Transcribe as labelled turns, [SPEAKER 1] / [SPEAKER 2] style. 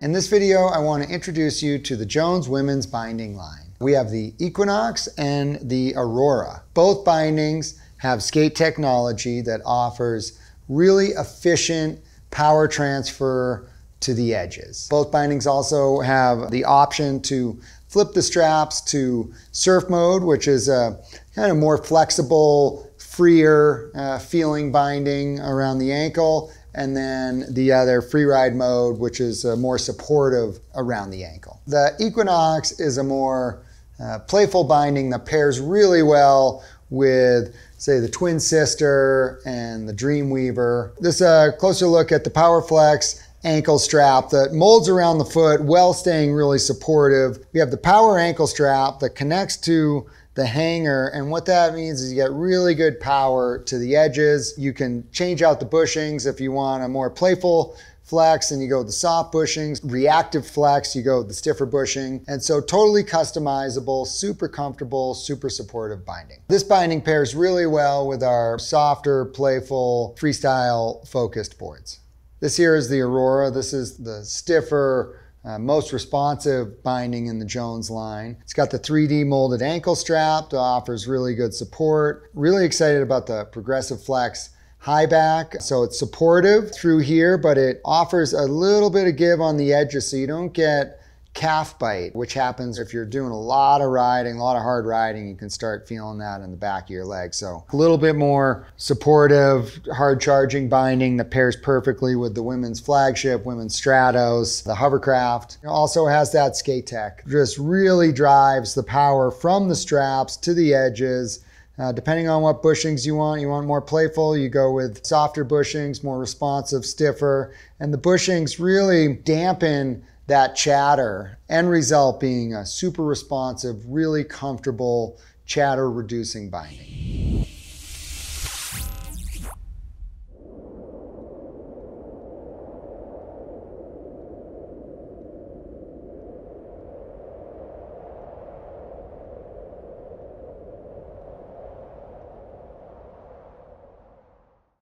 [SPEAKER 1] In this video, I want to introduce you to the Jones Women's Binding line. We have the Equinox and the Aurora. Both bindings have skate technology that offers really efficient power transfer to the edges. Both bindings also have the option to flip the straps to surf mode, which is a kind of more flexible, freer uh, feeling binding around the ankle and then the other free ride mode, which is uh, more supportive around the ankle. The Equinox is a more uh, playful binding that pairs really well with, say, the Twin Sister and the Dreamweaver. This is a closer look at the PowerFlex ankle strap that molds around the foot while staying really supportive. We have the power ankle strap that connects to the hanger. And what that means is you get really good power to the edges. You can change out the bushings if you want a more playful flex and you go with the soft bushings. Reactive flex, you go with the stiffer bushing. And so totally customizable, super comfortable, super supportive binding. This binding pairs really well with our softer, playful, freestyle focused boards. This here is the Aurora. This is the stiffer, uh, most responsive binding in the Jones line. It's got the 3D molded ankle strap that offers really good support. Really excited about the Progressive Flex high back. So it's supportive through here, but it offers a little bit of give on the edges so you don't get calf bite, which happens if you're doing a lot of riding, a lot of hard riding, you can start feeling that in the back of your leg. So a little bit more supportive, hard charging binding that pairs perfectly with the women's flagship, women's Stratos, the hovercraft. It also has that skate tech. Just really drives the power from the straps to the edges. Uh, depending on what bushings you want, you want more playful, you go with softer bushings, more responsive, stiffer. And the bushings really dampen that chatter, end result being a super responsive, really comfortable chatter reducing binding.